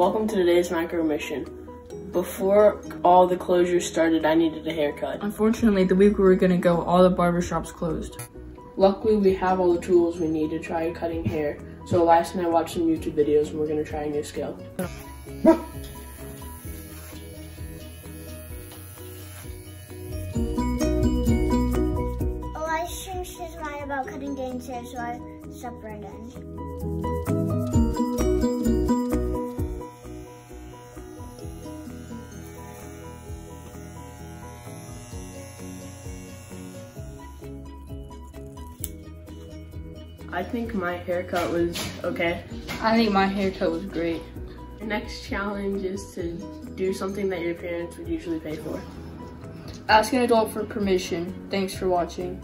Welcome to today's micro mission. Before all the closures started, I needed a haircut. Unfortunately, the week we were gonna go, all the barbershops closed. Luckily, we have all the tools we need to try cutting hair. So last night I watched some YouTube videos and we're gonna try a new skill. Elias changed his mind about cutting Dane's hair, so I stepped right in. I think my haircut was okay. I think my haircut was great. The next challenge is to do something that your parents would usually pay for. Ask an adult for permission. Thanks for watching.